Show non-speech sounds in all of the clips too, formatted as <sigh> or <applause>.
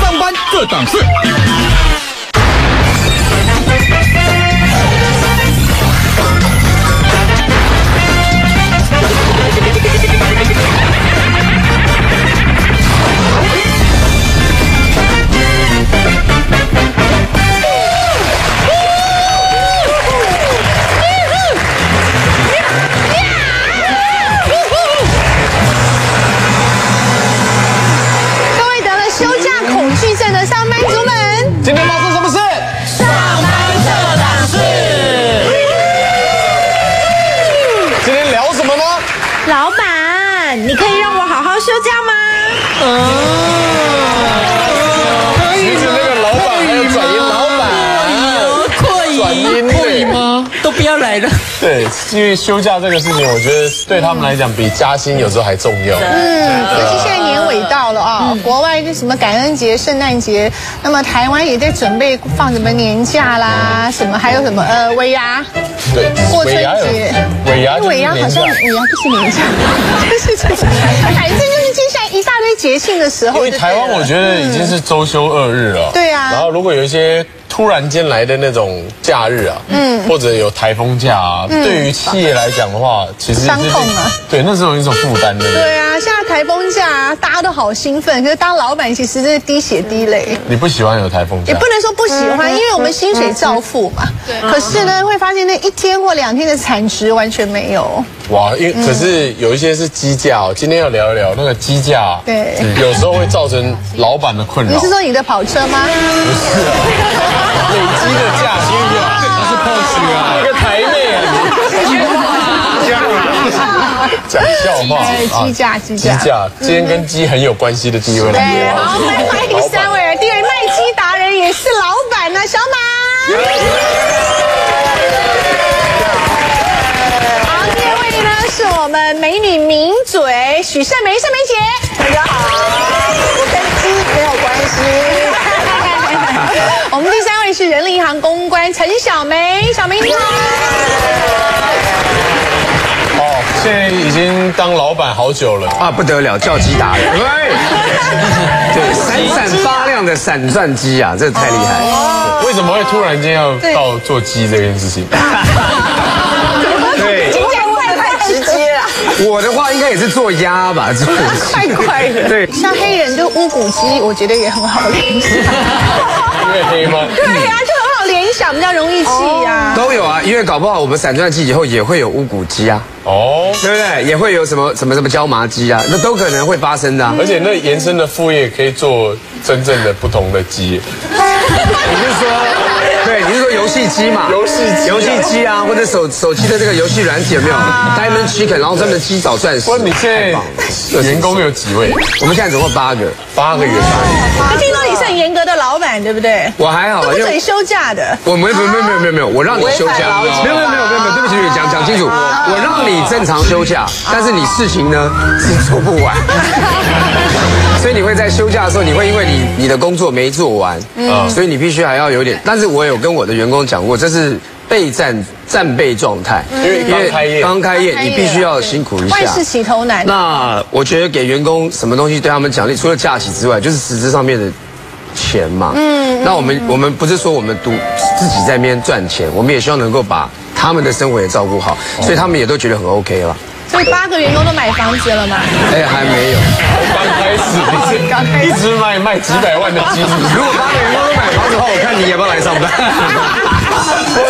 上班这档事。对，因为休假这个事情，我觉得对他们来讲比加薪有时候还重要。嗯，尤其现在年尾到了啊，国外就什么感恩节、圣诞节，那么台湾也在准备放什么年假啦，什么还有什么呃尾牙，对，过春节，尾牙就是尾牙好像尾牙不是年假，<laughs> 就是这个，反正就是接下来一大堆节庆的时候因为就对了，台湾我觉得已经是周休二日了。对啊。然后如果有一些突然间来的那种假日啊，嗯，或者有台风假啊，对于企业来讲的话，其实伤痛啊。对，那是有一种负担的。对啊，现在台风假大家都好兴奋，可是当老板其实是滴血滴泪。你不喜欢有台风假？也不能说不喜欢，因为我们薪水照付嘛。对。可是呢，会发现那一天或两天的产值完全没有。哇，因为可是有一些是机架哦，今天要聊一聊那个机架啊，对有时候会造成老板的困扰。你是说你的跑车吗？不是啊？累积的价薪啊，他是 POS 啊一个台妹啊，你讲笑话哎啊机价机机价价，今天跟鸡很有关系的第一位来对，宾。好，我们欢迎三位，第一位卖鸡达人也是老板呢，小马。好，第二位呢是我们美女名嘴许胜梅，胜梅姐，大家好，我跟鸡没有关系。<laughs> 我们第三位是人力银行公关陈小梅，小梅你好。经当老板好久了。啊，不得了，叫鸡达人，<laughs> 对，闪闪发亮的闪钻机啊，这太厉害了。为什么会突然间要到做鸡这件事情？<laughs> 对，今天快快直接了。我的话应该也是做鸭吧，做快快的。对像黑人就乌骨鸡，我觉得也很好联想。<laughs> 因为黑吗？对呀、就很好联想，比较容易记呀、都有啊，因为搞不好我们散钻机以后也会有乌骨鸡啊，哦，对不对？也会有什么什么什么椒麻鸡啊，那都可能会发生的、啊。而且那延伸的副业可以做真正的不同的鸡。你是说，对，你是说游戏机嘛？游戏机啊游戏机啊，或者手手机的这个游戏软体有没有？Diamond Chicken，然后专门鸡找钻石。不，你现在太棒了员工有几位？我们现在总共八个，八个员工。可听说你是很严格的老板，对不对？我还好啊，因为都不准休假的。我没有没有没有没有没有没有，我让你休假，没有没有没有没有没有，对不起对不起，讲讲清楚，我让你正常休假，但是你事情呢是做不完，<laughs> 所以你会在休假的时候，你会因为你你的工作没做完，嗯，所以你必须还要有点，但是我有跟我的员工讲过，这是备战战备状态，因为刚开业。刚开业。你必须要辛苦一下。万。事起头难。那我觉得给员工什么东西对他们奖励，除了假期之外，就是实质上面的钱嘛。嗯，那我们我们不是说我们独自己在那边赚钱，我们也希望能够把他们的生活也照顾好，所以他们也都觉得很 OK 了。所以八个员工都买房子了吗？哎，还没有。刚开始刚开始一直卖卖几百万的鸡，如果八个员工都买房子的话，我看你要不要来上班？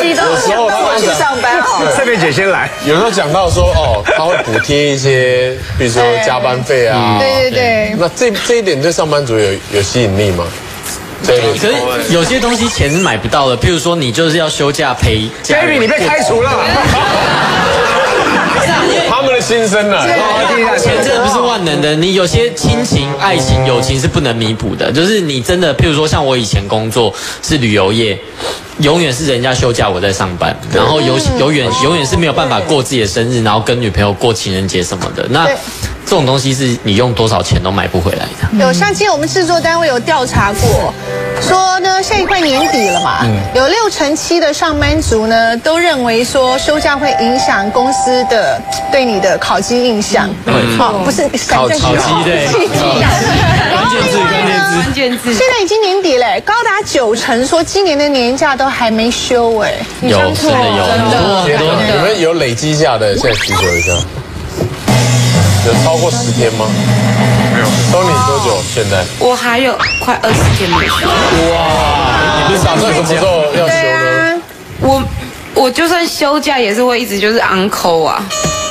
有时候他会讲，上班好。这边姐先来。有时候讲到说哦，他会补贴一些，比如说加班费啊。对对对，那这这一点对上班族有有吸引力吗？可是有些东西钱是买不到的，譬如说你就是要休假陪家人你被开除了。<laughs> 他们的心声啊，钱真的不是万能的，你有些亲情、爱情、友情是不能弥补的。就是你真的，譬如说像我以前工作是旅游业，永远是人家休假我在上班，然后永永远永远是没有办法过自己的生日，然后跟女朋友过情人节什么的。那这种东西是你用多少钱都买不回来的。有像今天我们制作单位有调查过，说呢，现在快年底了嘛，有六成七的上班族呢都认为说休假会影响公司的对你的考绩印象。哦，不是考绩考绩对 <laughs> 关键字关键字。关键字。现在已经年底嘞，高达九成说今年的年假都还没休哎。有真的有很多很多。你们有累积假的，现在举手一下。有超过十天吗？没有。Tony 多久？现在？我还有快二十天没休。你打算什么时候要休呢？啊，我我就算休假也是会一直就是 on call 啊。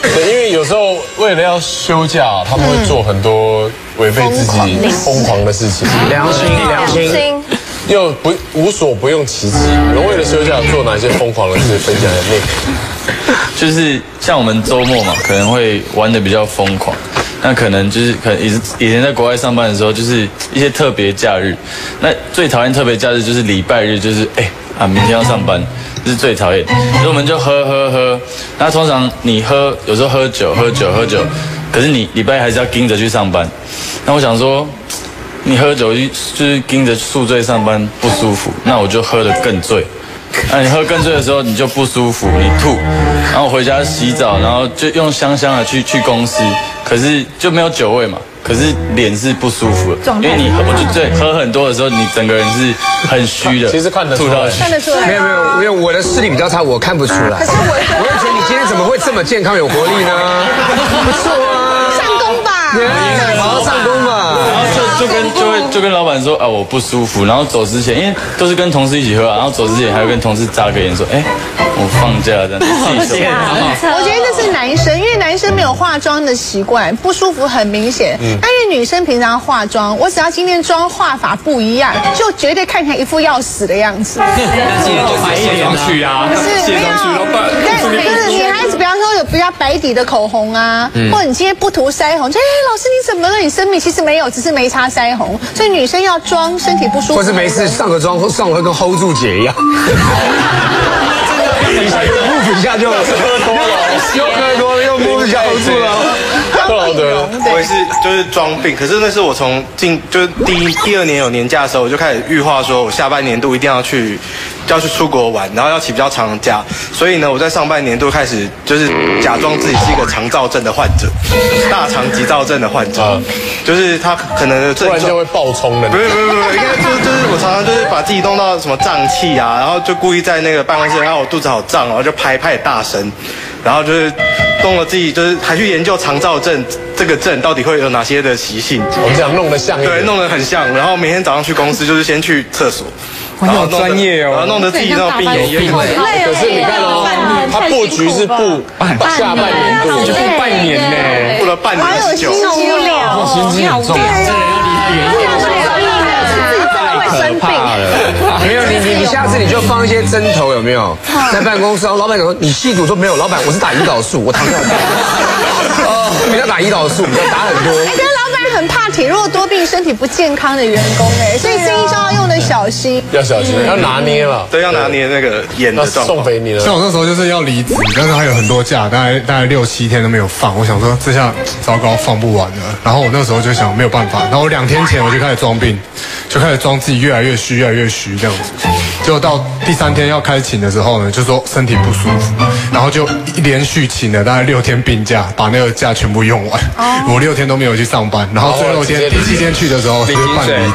对，因为有时候为了要休假，他们会做很多违背自己疯狂的事情，良心良心。又不无所不用其极。你们为了休假做哪些疯狂的事？分享一下就是像我们周末嘛，可能会玩的比较疯狂。那可能就是可能以以前在国外上班的时候，就是一些特别假日。那最讨厌特别假日就是礼拜日，就是哎啊明天要上班，这是最讨厌。所以我们就喝喝喝。那通常你喝有时候喝酒喝酒喝酒，可是你礼拜还是要盯着去上班。那我想说。你喝酒就是盯着宿醉上班不舒服，那我就喝得更醉。那你喝更醉的时候，你就不舒服，你吐，然后回家洗澡，然后就用香香的去去公司，可是就没有酒味嘛，可是脸是不舒服的，因为你喝就醉喝很多的时候，你整个人是很虚的，其实看得出来看得出来。没有没有，因为我的视力比较差，我看不出来。可是我我会觉得你今天怎么会这么健康有活力呢？不错啊，上工吧，就就跟就会就跟老板说啊我不舒服，然后走之前，因为都是跟同事一起喝啊，然后走之前还会跟同事眨个眼说，哎，我放假这样自己休。我觉得这是男生，因为男生没有化妆的习惯，不舒服很明显。但因为女生平常化妆，我只要今天妆化法不一样，就绝对看起来一副要死的样子。<laughs> 买卸妆去啊，是没有，但就是女孩子，比方说有比较白底的口红啊，或者你今天不涂腮红，就哎老师你怎么了？你生病其实没有，只是没擦腮红。所以女生要装身体不舒服，或是没事上个妆，上完跟 hold 住姐一样。<laughs> 摸 <laughs> 一下就喝多了，<laughs> 又喝多了，又摸一下 hold 住了。克劳德，<laughs> 我也是，就是装病。可是那是我从进就是第一第二年有年假的时候，我就开始预化，说我下半年度一定要去要去出国玩，然后要请比较长的假。所以呢，我在上半年度开始就是假装自己是一个肠燥症的患者，大肠急躁症的患者，就是他可能的症状。不然就会爆冲的。<laughs> 不是不是不是，应该就就是我常常就是把自己弄到什么胀气啊，然后就故意在那个办公室，然后我肚子好胀，然后就拍拍大声，然后就是弄了自己，就是还去研究肠燥症这个症到底会有哪些的习性。我们想弄得像对，弄得很像。然后每天早上去公司就是先去厕所，然后弄得专业哦然后弄得自己那种病恹恹。可是你看哦，他布局是布下半年度，就半年呢。布了半好有年之久。心无聊，心机很重。对啊，自己真的会生病。没有你你你下次你就放一些针头有没有？在办公室，然后老板讲说你吸毒，说没有，老板我是打胰岛素，我糖尿病。<laughs> 哦，你要打胰岛素，你要打很多。很怕体弱多病、身体不健康的员工哎，所以生意上要用的小心。要小心，要拿捏了。对，要拿捏那个演那的状况。宋肥你了？像我那时候就是要离职，但是还有很多假，大概大概六七天都没有放。我想说这下糟糕，放不完了。然后我那时候就想没有办法，然后我两天前我就开始装病，就开始装自己越来越虚，越来越虚这样子。结果到第三天要开请的时候呢，就说身体不舒服，然后就一连续请了大概六天病假，把那个假全部用完。我六天都没有去上班，然后最后一天第七天去的时候就是办离职。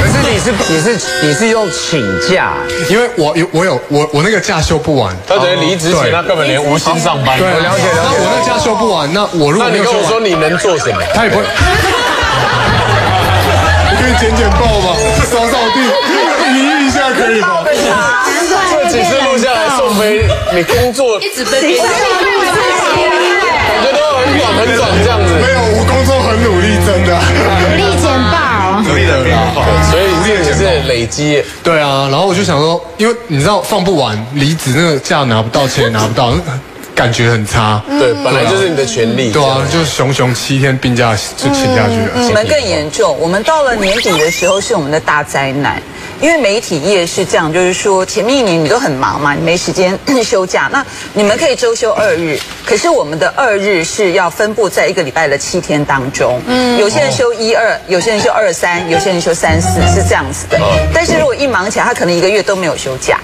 可是你是你是你是用请假，<laughs> 因为我有我有我我那个假休不完，他等于离职前他根本连无心上班。对，了解了解那我那假休不完，那我如果那你跟没有休完，我说你能做什么？他也不会。我可以剪剪报吗？扫扫地，移一下可以吗？这几次录下来，宋飞，你工作一直被别人感觉都很短很短这样子。没有，我工作很努力，真的。努力简报，努力的变化。所以这也是累积。对啊，然后我就想说，因为你知道放不完，离职那个假拿不到，钱也拿不到，感觉很差。对，本来就是你的权利。对啊，就是熊熊七天病假就请下去了。你们更严重，我们到了年底的时候是我们的大灾难，因为媒体业是这样，就是说前面一年你都很忙嘛，你没时间休假，那你们可以周休二日，可是我们的二日是要分布在一个礼拜的七天当中，嗯，有些人休一二，有些人休二三，有些人休三四，是这样子的。但是如果一忙起来，他可能一个月都没有休假。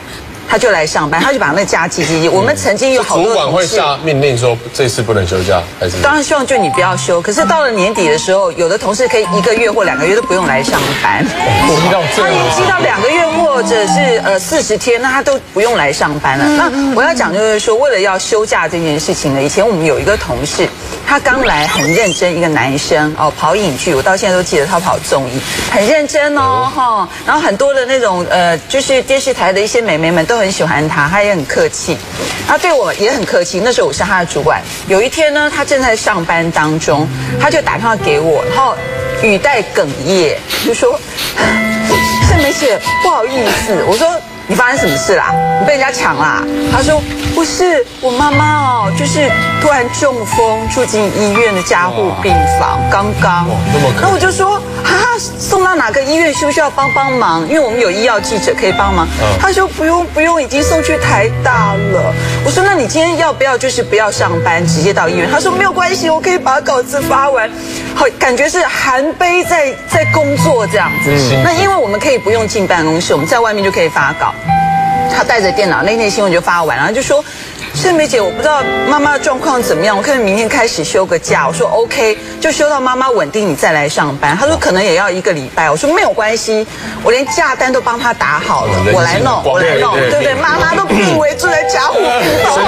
他就来上班，他就把那个假期记记。我们曾经有好多主管会下命令说这次不能休假，还是？当然希望就你不要休，可是到了年底的时候，有的同事可以一个月或两个月都不用来上班，积到这他已经积到两个月或者是呃四十天，那他都不用来上班了。那我要讲就是说，为了要休假这件事情呢，以前我们有一个同事，他刚来很认真，一个男生哦，跑影剧，我到现在都记得他跑综艺，很认真哦哈。然后很多的那种呃，就是电视台的一些美眉们都很喜欢他，他也很客气，他对我也很客气。那时候我是他的主管，有一天呢，他正在上班当中，他就打电话给我，然后语带哽咽，就说：“盛梅姐，不好意思。”我说。你发生什么事啦？你被人家抢啦？他说不是，我妈妈哦，就是突然中风住进医院的加护病房，刚刚。那我就说啊，送到哪个医院需不需要帮帮忙？因为我们有医药记者可以帮忙。他说不用不用，已经送去台大了。我说那你今天要不要就是不要上班，直接到医院？他说没有关系，我可以把稿子发完。好，感觉是含悲在在工作这样子。那因为我们可以不用进办公室，我们在外面就可以发稿。他带着电脑，那天新闻就发完，然后就说：“盛梅姐，我不知道妈妈的状况怎么样，我可以明天开始休个假。”我说：“OK，就休到妈妈稳定，你再来上班。”他说：“可能也要一个礼拜。”我说：“没有关系，我连假单都帮他打好了，我来弄，我来弄，对不对？妈妈都病危，住在加护病房。<laughs> ”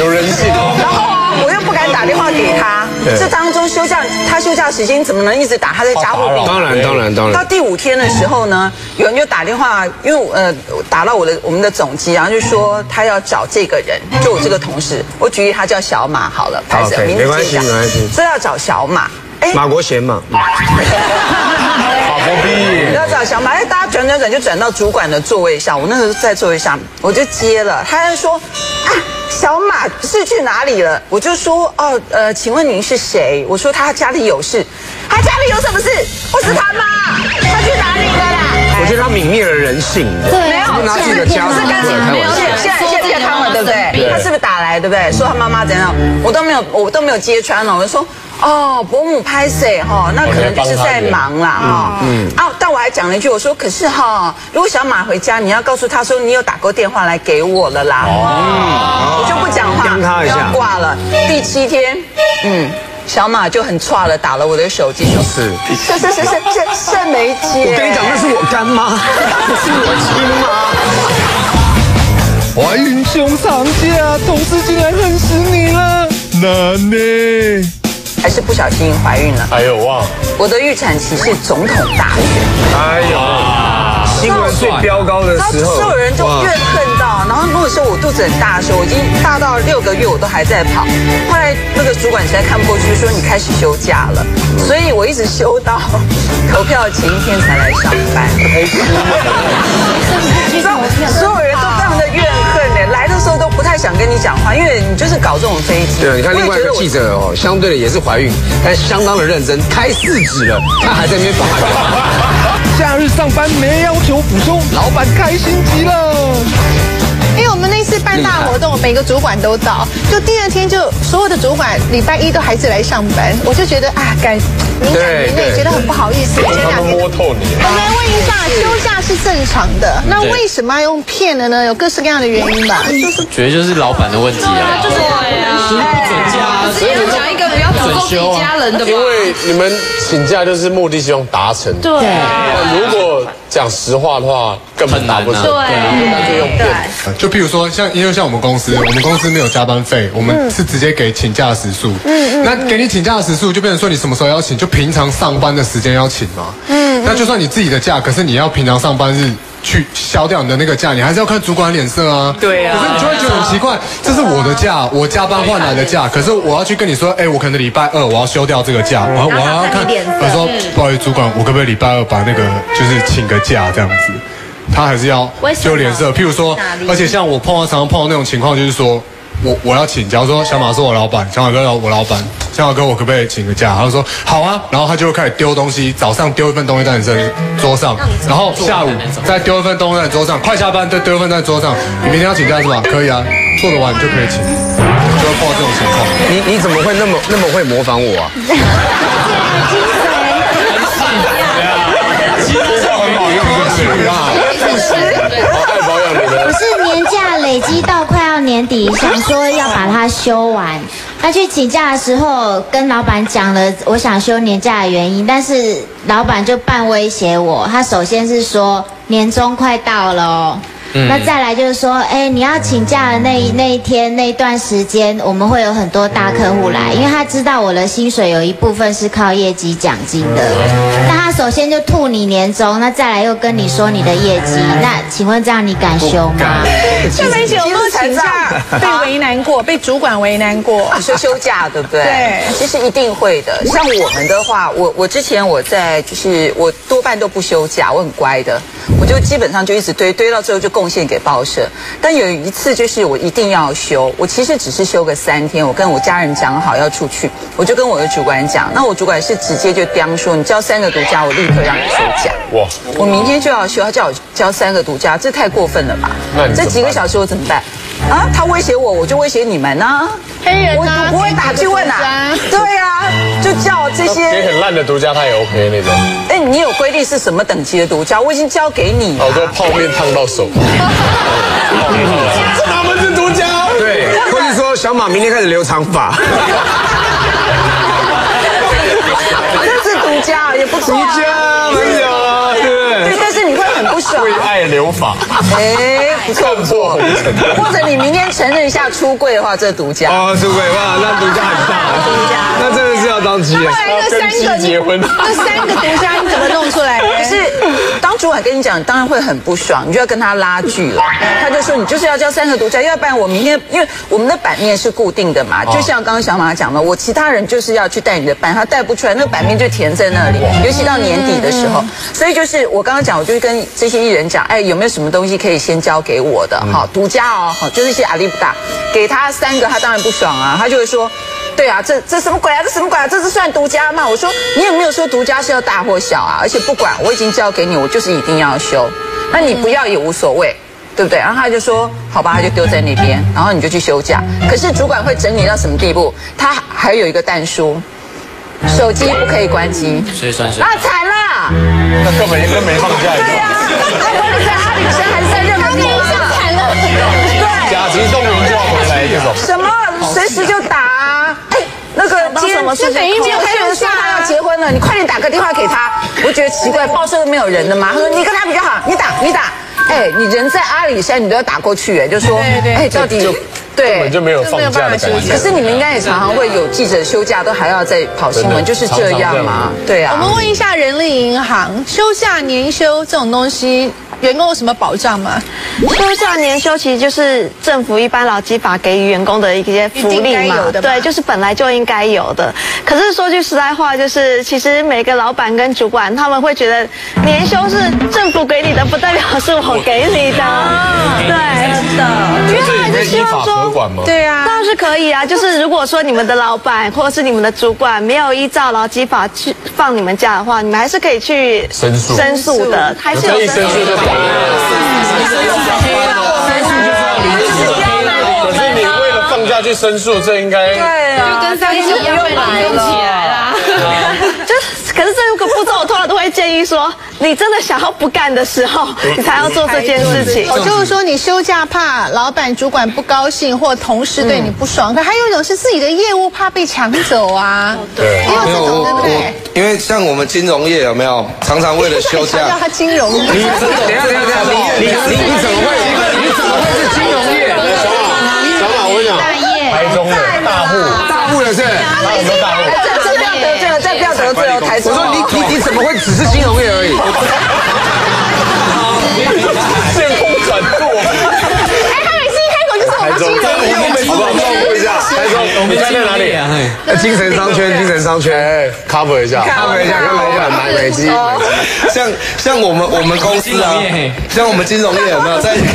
有人性。然后啊，我又不敢打电话给他。这当中休假，他休假时间怎么能一直打？他在加护病。当然当然当然。到第五天的时候呢，有人就打电话，因为呃打到我的我们的总机，然后就说他要找这个人，就我这个同事，我举例他叫小马好了，拍摄名字没关系没关系。说要找小马，哎，马国贤嘛。<laughs> 马国斌。要找小马，哎，大家转转转就转到主管的座位上，我那时候在座位上，我就接了，他就说啊。小马是去哪里了？我就说哦，呃，请问您是谁？我说他家里有事，他家里有什么事？我是他妈，他去哪里了？我觉得他泯灭了人性，没有拿自己的家属出来开玩笑。现在现在骗他们，对不对？他是不是打来，对不对？说他妈妈怎样？我都没有，我都没有揭穿了。我就说哦，伯母拍谁哈？那可能就是在忙啦哈。嗯。啊，但我还讲了一句，我说可是哈，如果小马回家，你要告诉他说你有打过电话来给我了啦。哦。我就不讲话，要挂了。第七天，嗯，小马就很差了，打了我的手机，说是是是是是是梅姐。我跟你讲，那是我干妈，不是我亲妈。怀孕休长假，同事竟然恨死你了，难呢？还是不小心怀孕了？哎呦哇！我的预产期是总统大选。哎呦，新闻最飙高的时候，所有人就怨恨到。然后那个时候我肚子很大的时候，我已经大到六个月，我都还在跑。后来那个主管实在看不过去，说你开始休假了。所以我一直休到投票前一天才来上班。开心。你知道，所有人都时候都不太想跟你讲话，因为你就是搞这种飞机。对，你看另外一个记者哦，相对的也是怀孕，但相当的认真，开四指了，他还在那边发言。<laughs> 假日上班没要求补休，老板开心极了。办大活动，每个主管都到，就第二天就所有的主管礼拜一都还是来上班，我就觉得啊，感敏感人也觉得很不好意思。前两天摸透你。我们来问一下，休假是正常的，那为什么要用骗的呢？有各式各样的原因吧。就是觉得就是老板的问题啊。对啊。不要诅咒自己家人的。因为你们请假就是目的希望达成。对。如果讲实话的话，根本达不成。对。干脆用骗。就譬如说，像因为像我们公司，我们公司没有加班费，我们是直接给请假时数。嗯嗯。那给你请假时数，就变成说你什么时候要请，就平常上班的时间要请嘛。嗯。那就算你自己的假，可是你要平常上班日去消掉你的那个假，你还是要看主管脸色啊。对啊。可是你就会觉得很奇怪，这是我的假，我加班换来的假，可是我要去跟你说，哎，我可能礼拜二我要休掉这个假，我我还要看，我说不好意思，主管，我可不可以礼拜二把那个就是请个假这样子？他还是要就脸色，譬如说，而且像我碰到常常碰到那种情况，就是说，我我要请，假如说小马是我老板，小马哥我老板，小马哥我可不可以请个假？他就说好啊，然后他就会开始丢东西，早上丢一份东西在你身桌上，然后下午再丢一份东西在你桌上，快下班再丢一份在桌上。你明天要请假是吧？可以啊，做得完就可以请，就会碰到这种情况。你你怎么会那么那么会模仿我啊？其实这很好用，就是。啊，好爱保养你的不。是。年假累积到年底，想说要把它休完。他去请假的时候，跟老板讲了我想休年假的原因，但是老板就半威胁我。他首先是说年终快到了。那再来就是说，哎，你要请假的那一那一天那一段时间，我们会有很多大客户来，因为他知道我的薪水有一部分是靠业绩奖金的。那他首先就吐你年终，那再来又跟你说你的业绩，那请问这样你敢休吗？夏梅姐有没有请假被为难过，被主管为难过？你说休假对不对？对其实一定会的。像我们的话，我我之前我在就是我多半都不休假，我很乖的，我就基本上就一直堆堆到最后就贡献给报社。但有一次就是我一定要休，我其实只是休个三天，我跟我家人讲好要出去，我就跟我的主管讲，那我主管是直接就刁说你交三个独家，我立刻让你休假。哇，我明天就要休，他叫我交三个独家，这太过分了吧那这几个小时我怎么办？啊，他威胁我，我就威胁你们呢、黑人我啊我不会打去问啊。对啊，就叫这给些。很烂的独家他也 OK 那种，哎，你有规定是什么等级的独家？我已经交给你了好。多泡面烫到手。这哪门子独家？对，或者说小马明天开始留长发，<laughs> 这是独家，也不错、啊。没有啊，对不对，对？但是你会很不爽。为爱留法，哎，不错不错。或者你明天承认一下出柜的话，这是独家。哦，出柜？哇，那独家很大，独家那真的是要当鸡了。后来这三个结婚这三个独家你怎么弄出来？可是 <laughs> 当主管跟你讲，当然会很不爽，你就要跟他拉锯了。<laughs> 他就说你就是要交三个独家，要不然我明天因为我们的版面是固定的嘛，就像刚刚小马讲的，我其他人就是要去带你的版，他带不出来，那个版面就填在那里，尤其到年底的时候。所以就是我刚刚讲，我就跟这些艺人讲，哎，有没有什么东西可以先交给我的？好，独家哦，好，就是一些阿里不大，给他三个，他当然不爽啊，他就会说。对啊，这这什么鬼啊？这什么鬼啊？这是算独家吗？我说你有没有说独家是要大或小啊？而且不管，我已经交给你，我就是一定要修。那你不要也无所谓，对不对？然后他就说好吧，他就丢在那边，然后你就去休假。可是主管会整理到什么地步？他还有一个蛋书，手机不可以关机。所以算是啊，惨了！那根本跟没放假一对呀、样。他不管你在阿里山还是在任何地方，惨了。对。甲级动员就要回来这种。什么随时就打那个今天就等于没有黑人说他要结婚了，你快点打个电话给他。我觉得奇怪，报社都没有人的吗？他说你跟他比较好，你打你打。哎，你人在阿里山，你都要打过去，哎，就说哎，到底根对本就没有放假的感觉。可是你们应该也常常会有记者休假，都还要再跑新闻，就是这样嘛？对啊。我们问一下人力银行，休假年休这种东西，员工有什么保障吗？休假年休其实就是政府一般劳基法给予员工的一些福利嘛该有的，嘛对，就是本来就应该有的。可是说句实在话，就是其实每个老板跟主管他们会觉得年休是政府给你的，不代表是我给你的，对，真的，因为他还是希望说？对啊。当然是可以啊，就是如果说你们的老板或者是你们的主管没有依照劳基法去放你们假的话，你们还是可以去申诉申诉。的，还是有这一申诉就是你为了放假去申诉，这应该对啊，跟上一集一样被绑起来啦。<laughs> 就是，可是这个步骤我通常都会建议说，你真的想要不干的时候，你才要做这件事情。哦，就是说你休假怕老板、主管不高兴，或同事对你不爽，可还有一种是自己的业务怕被抢走啊，对也有这种，对不对？因为像我们金融业有没有常常为了休假，<laughs> 他金融业，等一下等一下等一下，你你你你怎么会你怎么会是金融业？小马，我跟你讲，台中的大户，大户的是？他很多大户。这这不要得罪了，这不要得罪了，台中。我说你会只是金融业而已？见风转舵。哎，他每次一开口就是我们金融业我每次都照顾一下，还说我们在哪里？那精神商圈，精神商圈哎，cover 一下，，cover 一下，cover 一下，买美金，像像我们我们公司啊像我们金融业有没有在？<laughs>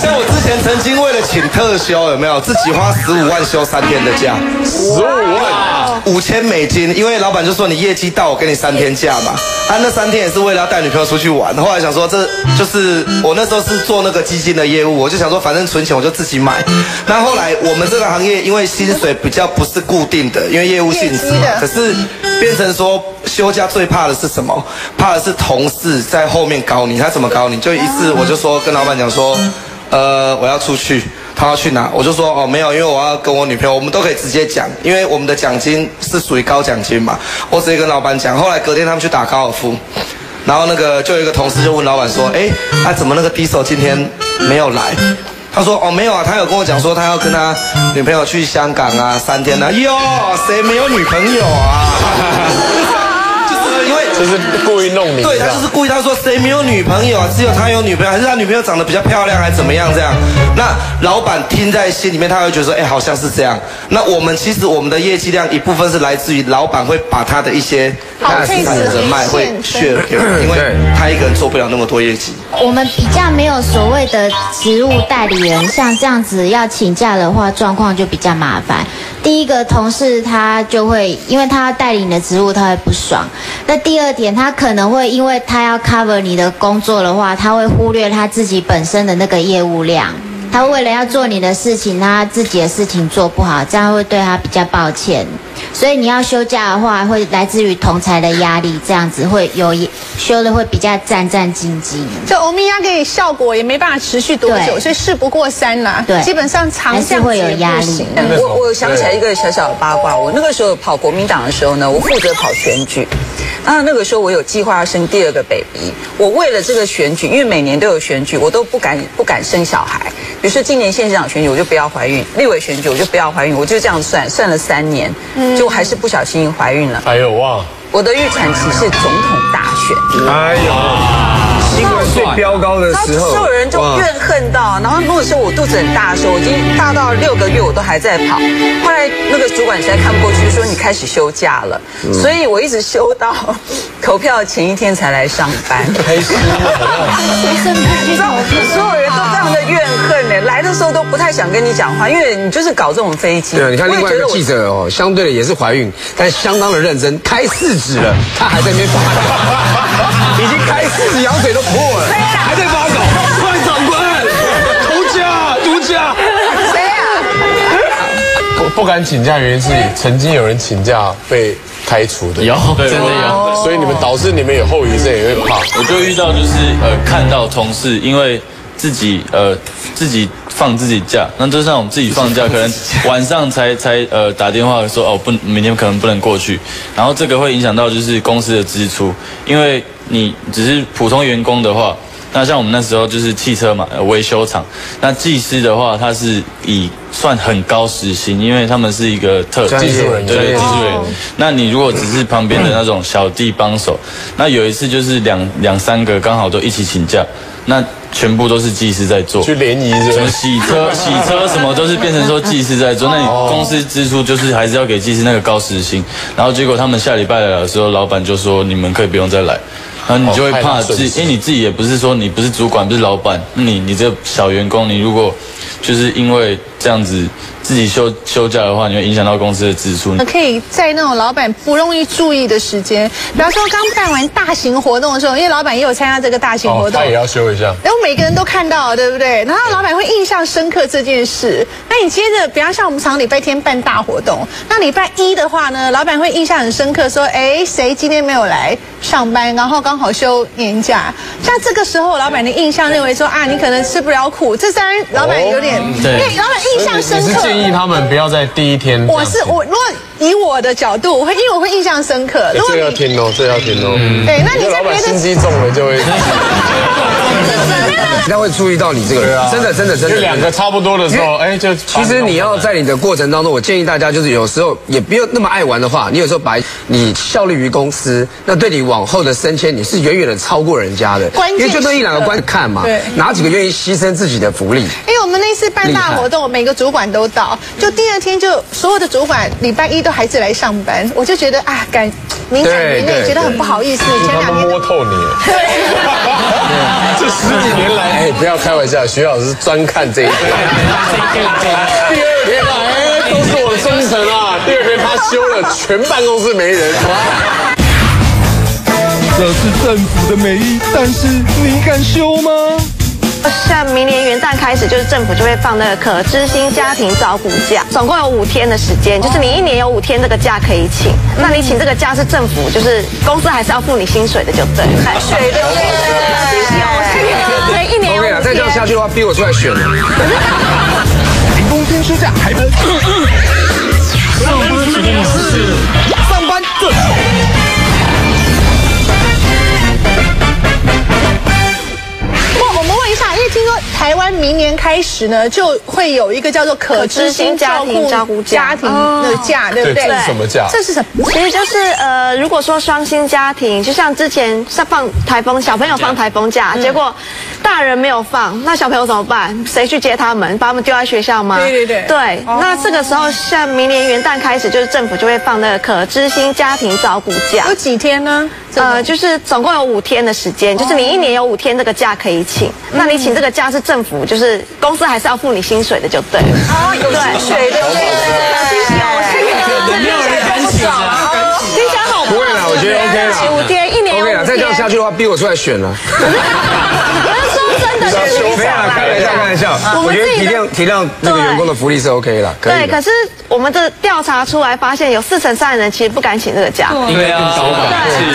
像我之前曾经为了请特休，有没有自己花十五万休三天的假？十五万，五千美金，因为老板就说你业绩到，我给你三天假嘛。啊，那三天也是为了要带女朋友出去玩。后来想说，这就是我那时候是做那个基金的业务，我就想说，反正存钱我就自己买。那后来我们这个行业，因为薪水比较不是固定的，因为业务性质嘛，可是变成说休假最怕的是什么？怕的是同事在后面搞你，他怎么搞你？就一次我就说跟老板讲说，呃，我要出去。他要去哪？我就说哦没有，因为我要跟我女朋友，我们都可以直接讲，因为我们的奖金是属于高奖金嘛。我直接跟老板讲。后来隔天他们去打高尔夫，然后那个就有一个同事就问老板说，哎，啊怎么那个低手今天没有来？他说哦没有啊，他有跟我讲说他要跟他女朋友去香港啊三天啊。哟，谁没有女朋友啊？<laughs> 就是故意弄你，对他就是故意，他说谁没有女朋友啊？只有他有女朋友，还是他女朋友长得比较漂亮，还是怎么样这样？那老板听在心里面，他会觉得说，哎，好像是这样。那我们其实我们的业绩量一部分是来自于老板会把他的一些他的资产的人脉会 share 给我，因为他一个人做不了那么多业绩。我们比较没有所谓的职务代理人，像这样子要请假的话，状况就比较麻烦。第一个同事他就会，因为他要代理你的职务，他会不爽。那第二点，他可能会因为他要 cover 你的工作的话，他会忽略他自己本身的那个业务量。他为了要做你的事情，他自己的事情做不好，这样会对他比较抱歉。所以你要休假的话，会来自于同才的压力，这样子会有休的会比较战战兢兢。这欧米亚给你效果也没办法持续多久，所以事不过三啦。对基本上长还是会有压力我我想起来一个小小的八卦，我那个时候跑国民党的时候呢，我负责跑选举。那那个时候我有计划要生第二个 baby，我为了这个选举，因为每年都有选举，我都不敢不敢生小孩。比如说今年县市长选举，我就不要怀孕；立委选举我就不要怀孕，我就这样算，算了三年，就还是不小心怀孕了。哎呦哇，我的预产期是总统大选。哎呦，新闻最飙高的时候，所有人就怨恨到，然后那个时候我肚子很大的时候，我已经大到六个月我都还在跑。后来那个主管实在看不过去，说你开始休假了，所以我一直休到投票前一天才来上班。开心你知道，<laughs> 所有人都非常的怨恨呢，来的时候都不太想跟你讲话，因为你就是搞这种飞机。对啊，你看另外一个记者哦，相对的也是怀孕，但相当的认真，开四指了，他还在那边发，<laughs> 已经开四指，羊水都破了，还在发稿。快长官，独家，独家。谁啊？不不敢请假，原因是曾经有人请假被开除的，有真的有所以你们导致你们有后遗症，也会怕。我就遇到就是呃，看到同事因为自己呃自己放自己假，那就像我们自己放假，可能晚上才才呃打电话说哦不，明天可能不能过去，然后这个会影响到就是公司的支出，因为你只是普通员工的话。那像我们那时候就是汽车嘛，呃维修厂。那技师的话，他是以算很高时薪，因为他们是一个特技术人员，对技术人员。那你如果只是旁边的那种小弟帮手，那有一次就是两两三个刚好都一起请假，那全部都是技师在做，去联谊什么？洗车、洗车什么都是变成说技师在做，那你公司支出就是还是要给技师那个高时薪，然后结果他们下礼拜来的时候，老板就说你们可以不用再来。然后你就会怕自己，因为你自己也不是说你不是主管，不是老板，那你你这小员工，你如果就是因为这样子自己休休假的话，你会影响到公司的支出。可以在那种老板不容易注意的时间，比方说刚办完大型活动的时候，因为老板也有参加这个大型活哦，动他。也要休一下。然后每个人都看到了，对不对？然后老板会印象深刻这件事。那你接着，比方像我们常礼拜天办大活动，那礼拜一的话呢，老板会印象很深刻，说，哎，谁今天没有来上班，然后刚好休年假。像这个时候，老板的印象认为说，啊，你可能吃不了苦。这当然，老板有点，因对为老板印象深刻。建议他们不要在第一天？我是我，如果以我的角度，我会因为我会印象深刻。如果这要听哦，这要听哦。对那你在别的心机重了就会。人家会注意到你这个人，真的真的真的。就两个差不多的时候，哎，就其实你要在你的过程当中，我建议大家就是有时候也不要那么爱玩的话，你有时候把你效力于公司，那对你往后的升迁，你是远远的超过人家的。关键因为就那一两个关看嘛对，哪几个愿意牺牲自己的福利？因为我们那次办大活动，每个主管都到，就第二天就所有的主管礼拜一都还是来上班，我就觉得啊，感敏感年对对内觉得很不好意思，前两天摸透你了。这十几年来，<laughs> 哎，不要开玩笑，徐老师专看这一个。第二天来都是我的忠诚啊，第二天他休了，全办公室没人。这是政府的美意，但是你敢休吗？像明年元旦开始，就是政府就会放那个可知心家庭照顾假，总共有五天的时间，就是你一年有五天这个假可以请。那你请这个假是政府，就是公司还是要付你薪水的，就对。海水的对，一年有 OK 啊，再这样下去的话，逼我出来选？了。停工天休假还不上班指定是上班台湾明年开始呢，就会有一个叫做可知心照顾照顾家庭的假，对不对？这是什么假这是什么？其实就是呃，如果说双薪家庭，就像之前上放台风，小朋友放台风假，结果大人没有放，那小朋友怎么办？谁去接他们？把他们丢在学校吗？对对对对，那这个时候像明年元旦开始，就是政府就会放那个可知心家庭照顾假有。几天呢？呃，就是总共有五天的时间，就是你一年有五天这个假可以请。那你请这个假是政府，就是公司还是要付你薪水的，就对了。哦，有薪水的，有没有人敢请啊？不会啦，我觉得 OK 啦。五天，一年有 OK 啦，再这样。下去的话，逼我出来选了。<laughs> 开玩笑，开玩笑。我觉得体谅体谅那个员工的福利是 OK 啦，对，可是我们的调查出来发现，有四成三的人其实不敢请这个假。对啊，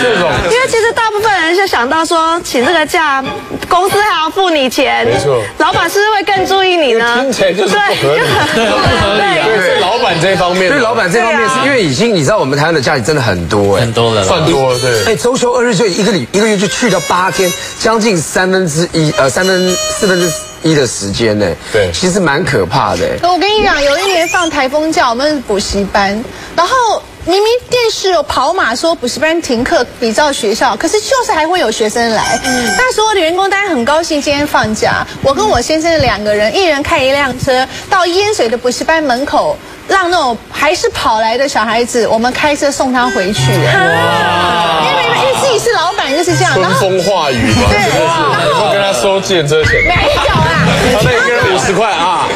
这种因为其实大部就想到说，请这个假，公司还要付你钱，没错老板是不是会更注意你呢？听起来就是不合理对，就很不合理。对，是老板这方面，对老板这方面是因为已经你知道我们台湾的假期真的很多哎很。多了，算多了，对。哎，周休二日就一个礼一个月就去掉八天，将近三分之一呃三分四分之一的时间呢。对其实蛮可怕的。我跟你讲，有一年放台风假，我们是补习班，然后明明电视有跑马说补习班停课比照学校，可是就是还会有学生来。那所有的员工当然很高兴今天放假，我跟我先生两个人，一人开一辆车到淹水的补习班门口。让那种还是跑来的小孩子，我们开车送他回去。哇！因为因为自己是老板就是这样，春然后风化雨嘛，对真的是，会跟他收计程车钱，没有啦，他那一个人五十块啊，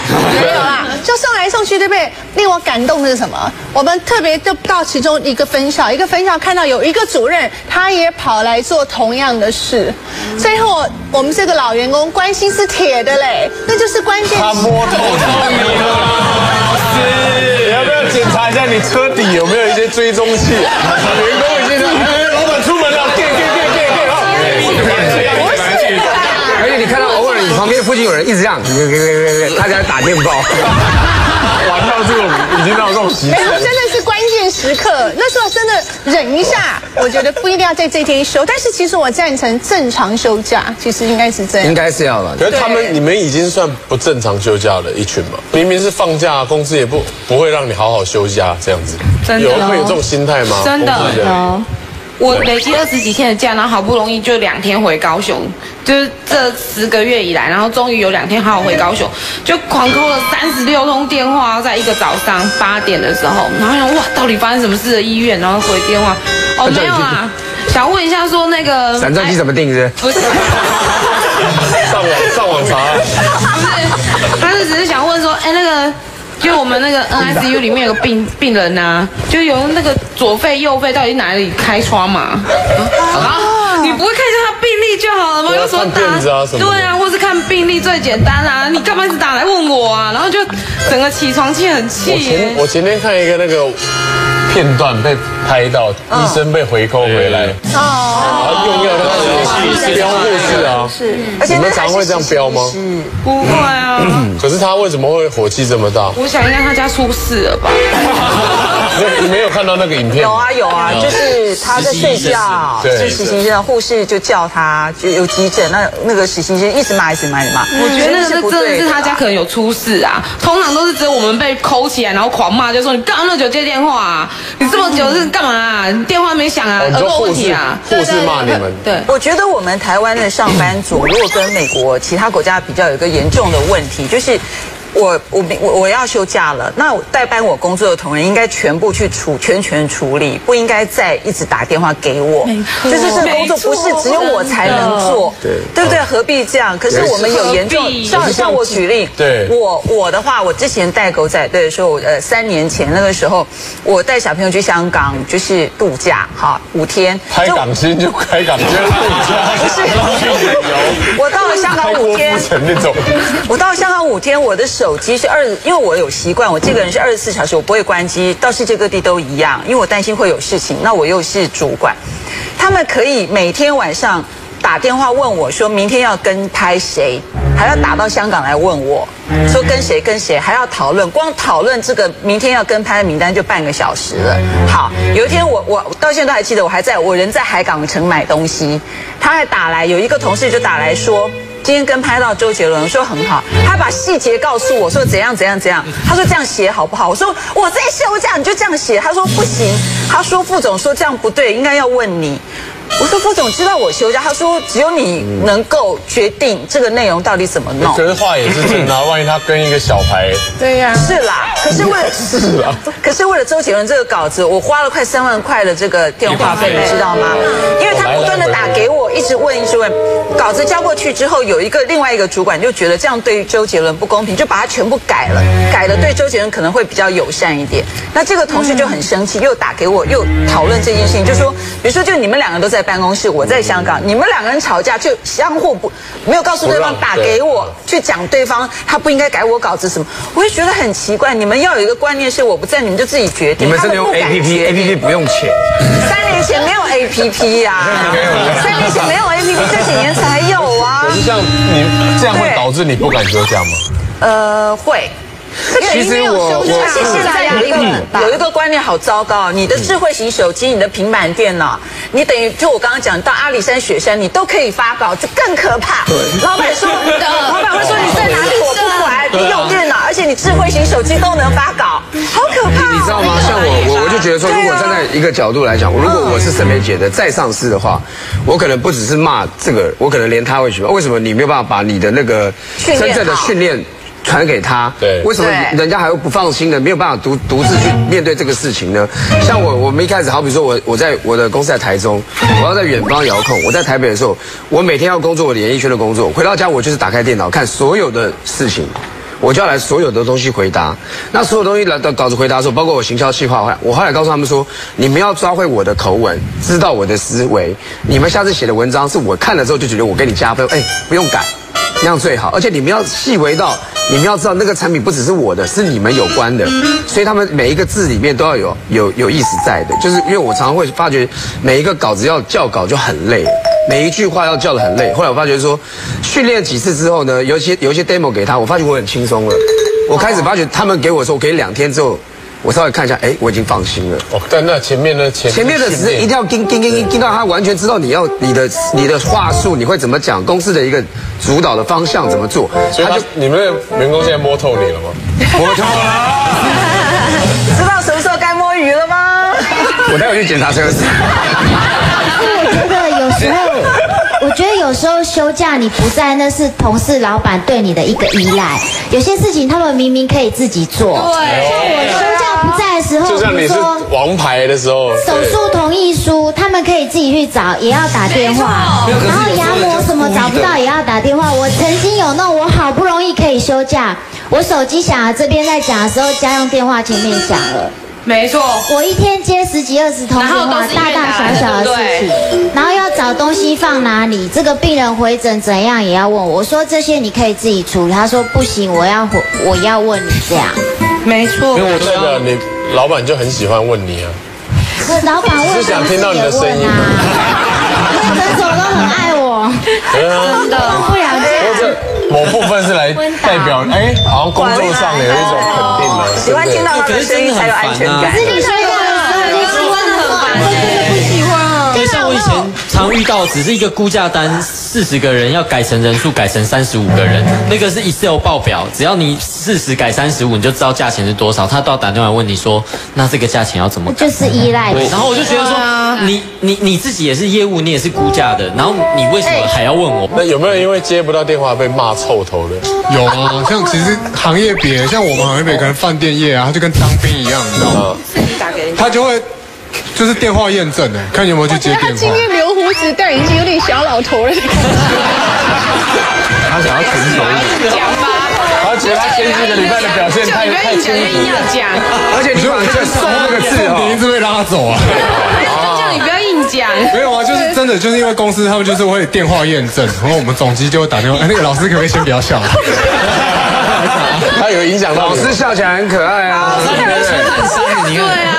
没有啦，来送去，对不对？令我感动的是什么？我们特别就到其中一个分校，一个分校看到有一个主任，他也跑来做同样的事。最后我们这个老员工关心是铁的嘞，那就是关键。他摸透你了，你要不要检查一下你车底有没有一些追踪器？员工已经说，哎，老板出门了，电电电电电啊！而且你看到偶尔你旁边附近有人一直这样，大家打电报。玩到这种已经到这种极致没有，真的是关键时刻。那时候真的忍一下，我觉得不一定要在这天休，但是其实我赞成正常休假，其实应该是这样。应该是要了。可是他们，你们已经算不正常休假的一群嘛？明明是放假，公司也不不会让你好好休假，这样子，真的有会有这种心态吗？真的公司人我累积二十几天的假，然后好不容易就两天回高雄，就是这十个月以来，然后终于有两天好好回高雄，就狂扣了三十六通电话，在一个早上八点的时候，然后想哇，到底发生什么事了？医院，然后回电话，哦没有啊，想问一下说那个散装机怎么定是？不是，<laughs> 上网上网查，不是，他是只是想问说，哎，那个。就我们那个 <laughs> NICU 里面有个病病人呐、就有那个左肺右肺到底哪里开窗嘛？啊，你不会看一下他病历就好了吗？对啊又说看片子啊什么的对啊，或是看病历最简单啊，你干嘛一直打来问我啊？然后就整个起床气很气我前。我前天看一个那个片段被拍到，医生被回扣回来哦，然后用药那个标护士啊，是，你们常会这样标吗？是不会啊，可是他为什么会火气这么大？我想应该他家出事了吧？<laughs> 你 <laughs> 没有看到那个影片？有啊有啊，就是他在睡觉，对就实习生，护士就叫他就有急诊，那那个实习生一直骂一直骂一直骂。我觉得那个不对真的是他家可能有出事啊，通常都是只有我们被扣起来，然后狂骂，就说你干嘛那么久接电话啊？你这么久是干嘛啊？你电话没响啊？耳朵问题啊？护士骂你们，对，我觉得我们台湾的上班族，如果跟美国其他国家比较，有一个严重的问题，就是我我我我要休假了，那代班我工作的同仁应该全部去处全权处理，不应该再一直打电话给我。错就是这个工作不是只有我才能做，对对不对？何必这样？可是我们有严重，像像我举例，对我我的话，我之前带狗仔队的时候，呃三年前那个时候，我带小朋友去香港就是度假，哈，五天，开港星就开港星，不是，我到了香港五天我到了香港五天，我的手手机是二，因为我有习惯，我这个人是二十四小时，我不会关机，到世界各地都一样，因为我担心会有事情。那我又是主管，他们可以每天晚上打电话问我说明天要跟拍谁，还要打到香港来问我说跟谁跟谁，还要讨论，光讨论这个明天要跟拍的名单就半个小时了。好，有一天我我到现在都还记得，我还在我人在海港城买东西，他还打来，有一个同事就打来说。今天跟拍到周杰伦，说很好，他把细节告诉我说怎样怎样怎样，他说这样写好不好？我说我在休假，你就这样写，他说不行，他说副总说这样不对，应该要问你。我说副总知道我休假，他说只有你能够决定这个内容到底怎么弄。可是话也是真的啊，<laughs> 万一他跟一个小孩，对呀、是啦。可是为了 <laughs> 是啊，<laughs> 可是为了周杰伦这个稿子，我花了快三万块的这个电话费，你知道吗？因为他不断的打给我，一直问，一直问。稿子交过去之后，有一个另外一个主管就觉得这样对于周杰伦不公平，就把它全部改了，改了对周杰伦可能会比较友善一点。那这个同事就很生气，又打给我，又讨论这件事情，就说，比如说，就你们两个都在办公室，我在香港，你们两个人吵架就相互不没有告诉对方打给我，去讲对方他不应该改我稿子什么，我就觉得很奇怪。你们要有一个观念是我不在，你们就自己决定。你们真的用他不敢 A P 决 P，A 定 P P 不用钱。三年前没有 A P P 呀，三年前没有 A P P，这几年才有啊可。是像你这样会导致你不敢休假吗？呃，会。其实我我而且现在有一个有一个观念好糟糕，你的智慧型手机、你的平板电脑，你等于就我刚刚讲到阿里山、雪山，你都可以发稿，就更可怕。对老板说，老板会说你在哪里，我不管，你有电脑，而且你智慧型手机都能发稿，好可怕哦。你知道吗？像我，我我就觉得说，如果站在一个角度来讲，如果我是沈梅姐的再上司的话，我可能不只是骂这个，我可能连他会去骂。为什么你没有办法把你的那个真正的训练？传给他，对为什么人家还会不放心的，没有办法独独自去面对这个事情呢？像我，我们一开始，好比说我我在我的公司在台中，我要在远方遥控，我在台北的时候，我每天要工作我的演艺圈的工作，回到家我就是打开电脑看所有的事情。我就要来所有的东西回答，那所有东西来的稿子回答的时候，包括我行销计划，我后来告诉他们说，你们要抓会我的口吻，知道我的思维，你们下次写的文章是我看了之后就觉得我给你加分，哎，不用改，那样最好。而且你们要细微到，你们要知道那个产品不只是我的，是你们有关的，所以他们每一个字里面都要有有有意思在的。就是因为我常常会发觉，每一个稿子要校稿就很累。每一句话要叫的很累，后来我发觉说，训练几次之后呢，有一些有一些 demo 给他，我发觉我很轻松了。我开始发觉他们给我说，我给两天之后，我稍微看一下，哎，我已经放心了。哦，但那前面呢？前前面的只是一定要盯盯盯盯盯到他完全知道你要你的你的话术，你会怎么讲，公司的一个主导的方向怎么做，所以他你们的员工现在摸透你了吗？摸透了。<laughs> 知道什么时候该摸鱼了吗？我待会去检查车子。我觉得有时候，我觉得有时候休假你不在，那是同事、老板对你的一个依赖。有些事情他们明明可以自己做，对像我休在的时候，就像你是比如说王牌的时候，手术同意书，他们可以自己去找，也要打电话。然后牙模什么找不到也要打电话。我曾经有弄，我好不容易可以休假，我手机响了，这边在讲的时候，家用电话前面响了。没错，我一天接十几二十通电话，大大小小的事情，然后要找东西放哪里，这个病人回诊怎样也要问我。我说这些你可以自己处理，他说不行，我要回我要问你这样。<laughs> 没错。因为我代表你老板就很喜欢问你啊。可老板问只是想听到你的声音啊，陈总都很爱我。哦，真的。不了或者某部分是来代表，哎，好像工作上有一种肯定的，喜欢听到他的声音才有安全感。可是你说的，你说的很烦，常遇到，只是一个估价单，四十个人要改成人数改成三十五个人，那个是 Excel 报表，只要你四十改三十五，你就知道价钱是多少。他都要打电话问你说，那这个价钱要怎么改？就是依赖。对，然后我就觉得说，你你你自己也是业务，你也是估价的，然后你为什么还要问我？那有没有因为接不到电话被骂臭头的？有啊，像其实行业别，像我们行业别可能饭店业啊，他就跟当兵一样，你知道吗？打给他就会就是电话验证呢，看你有没有去接电话。今天留胡子，但已经有点小老头了。他想要成熟一点。讲吧，而且他前几个礼拜的表现太太硬要讲，而且你把这个“送”那个字重点哦一，直被拉走啊。叫你不要硬讲。没有啊，就是真的，就是因为公司他们就是会电话验证，然后我们总机就会打电话，哎，那个老师可不可以先不要笑？他有影响到老师笑起来很可爱啊，对不对？你对。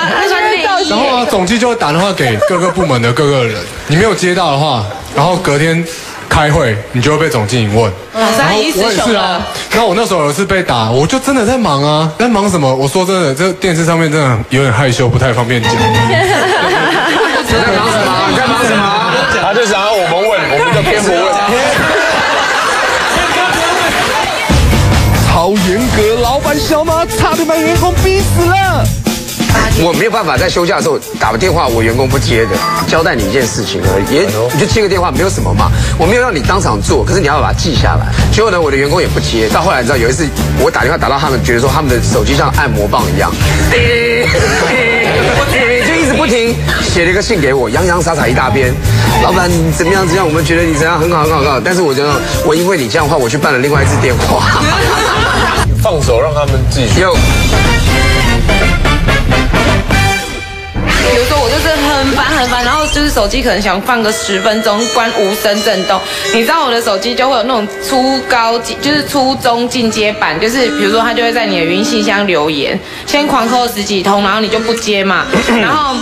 然后啊，总机就会打电话给各个部门的各个人，你没有接到的话，然后隔天开会，你就会被总经理问。然后三一我也是啊，然后我那时候有一次被打，我就真的在忙啊，在忙什么？我说真的，这电视上面真的有点害羞，不太方便讲。你在忙什么？你在忙什么？他就想要我们问，我们就偏不问。好严格，老板小马差点把员工逼死了。我没有办法在休假的时候打个电话，我员工不接的，交代你一件事情而已，也你就接个电话，没有什么嘛。我没有让你当场做，可是你要把它记下来。结果呢，我的员工也不接。到后来你知道，有一次我打电话打到他们，觉得说他们的手机像按摩棒一样，就一直不停，写了一个信给我，洋洋洒洒一大篇。老板你怎么样怎么样？我们觉得你怎样很好很好很好，但是我觉得我因为你这样的话，我去办了另外一支电话。放手让他们自己去。比如说我就是很烦很烦，然后就是手机可能想放个十分钟，关无声震动。你知道我的手机就会有那种初高级，就是初中进阶版，就是比如说它就会在你的语音信箱留言，先狂扣十几通，然后你就不接嘛，然后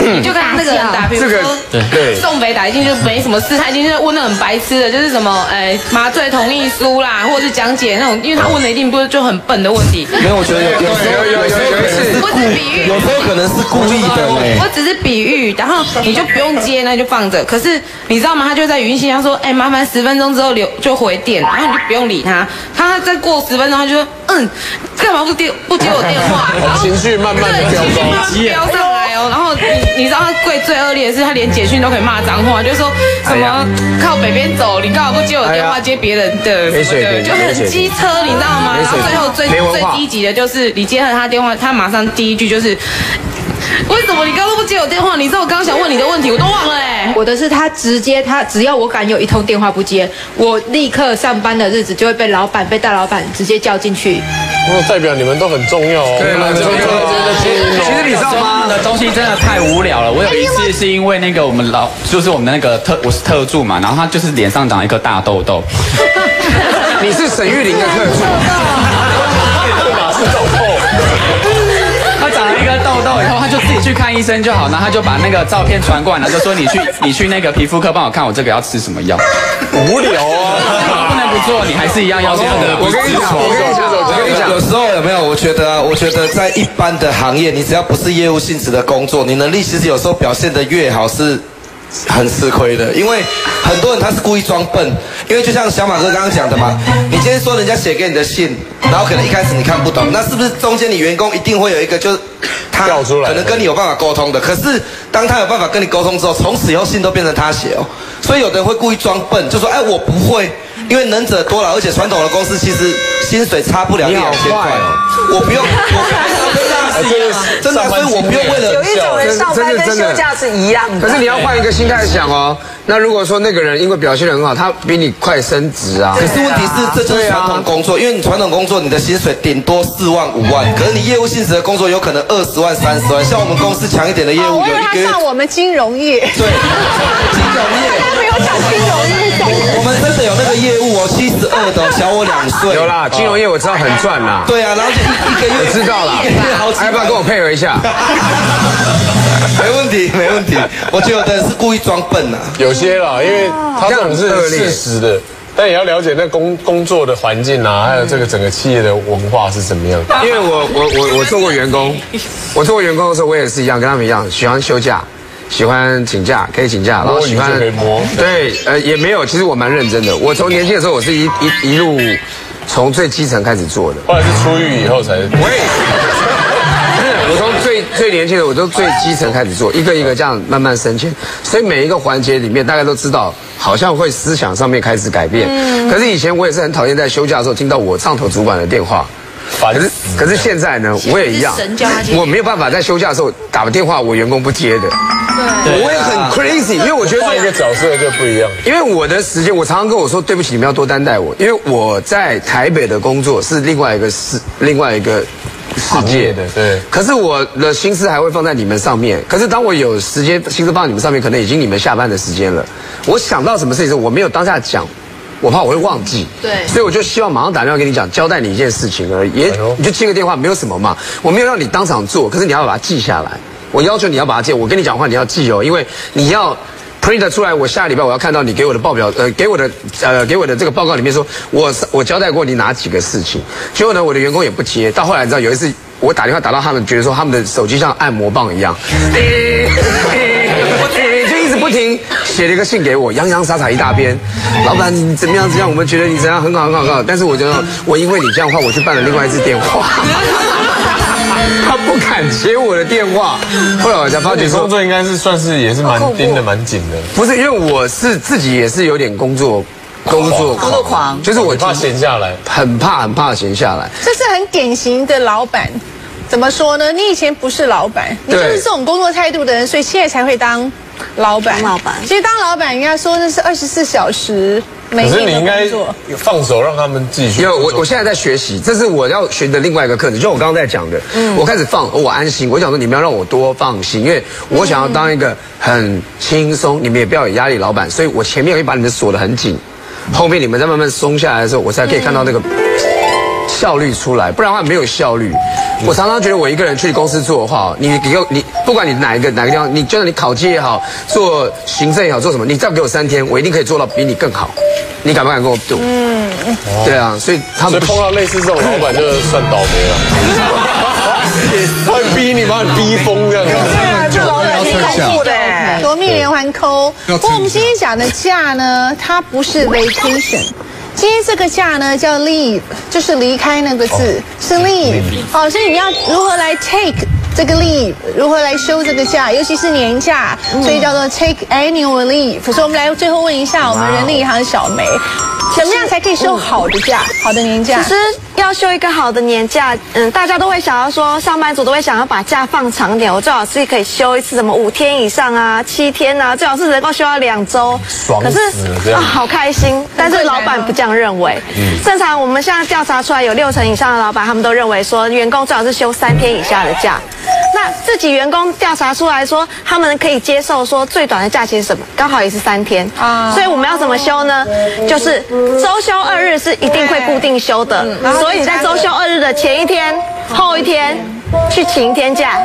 你就看那个人打，比如这个说对宋北打一进就没什么事，他一定就是问的很白痴的，就是什么哎麻醉同意书啦，或者是讲解那种，因为他问的一定不是就很笨的问题。没有，我觉得有有时候有时候可能是我只是比喻，有时候可能是故意的。我只是比喻，然后你就不用接，那就放着。可是你知道吗？他就在语音信箱说：“哎，麻烦十分钟之后留就回电。”然后你就不用理他。他再过十分钟，他就说：“嗯，干嘛不接不接我电话？”然后情绪慢慢飙高情绪慢慢飙上来哦。然后你你知道他最最恶劣的是，他连简讯都可以骂脏话，就说什么靠北边走，你干嘛不接我电话，接别人的什么的就很机车，你知道吗？然后最后最最低级的就是你接了他电话，他马上第一句就是。为什么你刚刚都不接我电话？你知道我刚刚想问你的问题，我都忘了哎、我的是他直接，他只要我敢有一通电话不接，我立刻上班的日子就会被老板、被大老板直接叫进去。那代表你们都很重要哦。对蛮重要的其实你知道吗的东西真的太无聊了。我有一次是因为那个我们老，就是我们的那个特，我是特助嘛，然后他就是脸上长了一颗大痘痘。<laughs> 你是沈玉玲的特助，马是痘痘。痘痘以后，他就自己去看医生就好，然后他就把那个照片传过来，然后就说你去 <laughs> 你去那个皮肤科帮我看我这个要吃什么药。无聊啊，不能不做，你还是一样要做的。我跟你讲，我跟你讲，我跟你讲，有时候有没有？我觉得啊，我觉得在一般的行业，你只要不是业务性质的工作，你能力其实有时候表现的越好是。很吃亏的，因为很多人他是故意装笨，因为就像小马哥刚刚讲的嘛，你今天说人家写给你的信，然后可能一开始你看不懂，那是不是中间你员工一定会有一个就是他可能跟你有办法沟通的，可是当他有办法跟你沟通之后，从此以后信都变成他写哦，所以有的人会故意装笨，就说哎我不会，因为能者多劳，而且传统的公司其实薪水差不了一两千块坏哦，我不用，我真的啊真的啊，所以我不用为了有一种人上班跟休假是一样的。可是你要换一个心态想哦，那如果说那个人因为表现得很好，他比你快升职啊。可是问题是，这就是传统工作，因为你传统工作，你的薪水顶多四万五万，可是你业务性质的工作有可能二十万、三十万。像我们公司强一点的业哦，务，有一个月他上我们金融业。对金融业，<laughs> 他没有讲金融业。我们真的有那个业务哦，七十二的，小我两岁。有啦，金融业我知道很赚啦。对啊，然后就一一个月我知道啦一个月好几还要不要跟我配合一下？没问题。没问题。我觉得有的人是故意装笨啊，有些啦，因为他这种是事实的，但也要了解那工工作的环境啊，还有这个整个企业的文化是怎么样。因为我我我我做过 <laughs> 员工，我做过员工的时候，我也是一样，跟他们一样，喜欢休假，喜欢请假，可以请假，然后喜欢摸对，呃，也没有，其实我蛮认真的。我从年轻的时候，我是一一一路从最基层开始做的。后来是出狱以后才。喂，我从最最年轻的，我都最基层开始做，一个一个这样慢慢升迁，所以每一个环节里面，大家都知道，好像会思想上面开始改变。可是以前我也是很讨厌在休假的时候听到我上头主管的电话。可是可是现在呢，我也一样我没有办法在休假的时候打个电话，我员工不接的。对我也很 crazy，因为我觉得换一个角色就不一样。因为我的时间，我常常跟我说对不起，你们要多担待我，因为我在台北的工作是另外一个是，另外一个世界的对。可是我的心思还会放在你们上面。可是当我有时间心思放在你们上面，可能已经你们下班的时间了。我想到什么事情时候，我没有当下讲。我怕我会忘记，对所以我就希望马上打电话跟你讲，交代你一件事情而已。也你就接个电话，没有什么嘛。我没有让你当场做，可是你要把它记下来。我要求你要把它记，我跟你讲话你要记哦，因为你要 print 出来。我下礼拜我要看到你给我的报表，呃，给我的呃给我的这个报告里面说，我我交代过你哪几个事情。结果呢，我的员工也不接。到后来你知道有一次我打电话打到他们，觉得说他们的手机像按摩棒一样。<laughs> 就一直不停写了一个信给我，洋洋洒洒一大篇。老板，你怎么样？怎样？我们觉得你怎样很好，很好，很好。但是我觉得，我因为你这样的话，我去办了另外一次电话。<laughs> 他不敢接我的电话，后来我才发觉工作应该是算是也是蛮盯的蛮紧的。不是因为我是自己也是有点工作工作工作狂就是我怕闲下来，很怕很怕闲下来。这是很典型的老板。怎么说呢？你以前不是老板，你就是对这种工作态度的人，所以现在才会当老板。老板其实当老板，人家说那是二十四小时可是你应该。放手让他们自己去因为。我我现在在学习，这是我要学的另外一个课程，就我刚刚在讲的。我开始放，我安心。我想说你们要让我多放心，因为我想要当一个很轻松，你们也不要有压力老板，所以我前面会把你们锁得很紧，后面你们再慢慢松下来的时候，我才可以看到那个效率出来，不然的话没有效率。我常常觉得我一个人去公司做的话，你给我你不管你哪一个哪个地方，你就算你考绩也好，做行政也好，做什么，你再给我三天，我一定可以做到比你更好。你敢不敢跟我赌？嗯，对啊，所以他们所以碰到类似这种老板就算倒霉了，<laughs> 他会逼你把你逼疯这样子。这老板挺恐怖的对，夺命连环扣。不过我们今天讲的假呢，它不是 vacation。今天这个假呢叫 leave，就是离开那个字是 leave。好，所以你要如何来 take 这个 leave，如何来休这个假，尤其是年假，所以叫做 take annual leave。所以我们来最后问一下我们人力银行小梅，怎么样才可以休好的假，好的年假其？实要休一个好的年假，嗯，大家都会想要说，上班族都会想要把假放长点，我最好是可以休一次什么五天以上啊，七天啊，最好是能够休到两周。爽可是死了这样啊，好开心，但是老板不这样认为。嗯正常我们现在调查出来，有六成以上的老板，他们都认为说，员工最好是休三天以下的假。那自己员工调查出来说，他们可以接受说最短的假期是什么？刚好也是三天啊所以我们要怎么休呢？就是周休二日是一定会固定休的，所以你在周休二日的前一天、后一天去请一天假，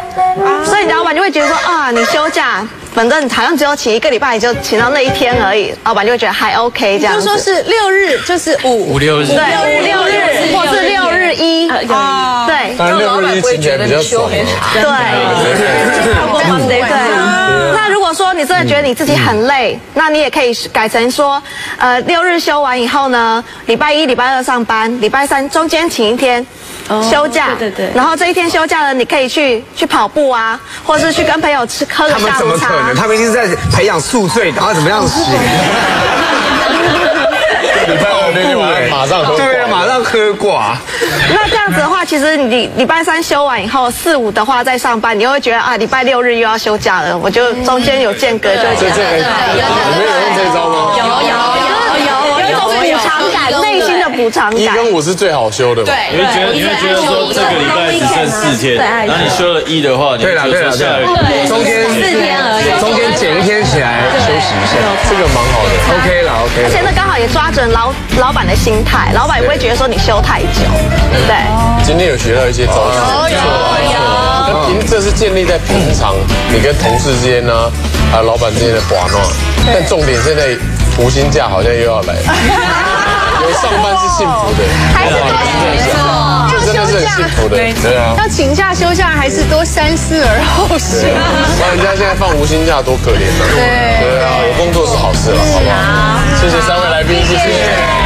所以你老板就会觉得说啊，你休假。反正好像只有请一个礼拜，你就请到那一天而已，老板就会觉得还 OK 这样。就说是六日就是五。五六日。对五六日或是六日一。啊，对当然六日一请起来比较爽啊。对，对。对。那如果说你真的觉得你自己很累，那你也可以改成说，呃，六日休完以后呢，礼拜一、礼拜二上班，礼拜三中间请一天。休假，对对对然后这一天休假呢，你可以去去跑步啊，或者是去跟朋友吃喝个他们下午茶怎么可。能？他们一定是在培养宿醉，然后怎么样醒？<laughs> <laughs> <laughs> 礼拜二那天晚上马上喝对啊，马上喝挂。那这样子的话，其实你礼拜三休完以后，四五的话再上班，你又会觉得啊，礼拜六日又要休假了，我就中间有间隔，就这这得你们有用这招吗？有有有补偿感，内心的补偿感。一跟五是最好休的嘛。你会觉得你会觉得说这个礼拜只剩四天，那你休了一的话，你会对了，对了，对得说下，中间四天而已中间减一天起来休息一下，这个蛮好的。OK 了，OK 而且。那刚好也抓准老老板的心态，老板也不会觉得说你休太久，对。今天有学到一些招式，不错的。那平这是建立在平常你跟同事之间呢，还有老板之间的把闹。但重点现在无薪假好像又要来了，<laughs> 有上班是幸福的，还是多没错，这真的是很幸福的，对啊。要请假休假还是多三思而后行。那人家现在放无薪假多可怜啊！对对啊，有工作是好事了，好不好？谢谢三位来宾，谢谢。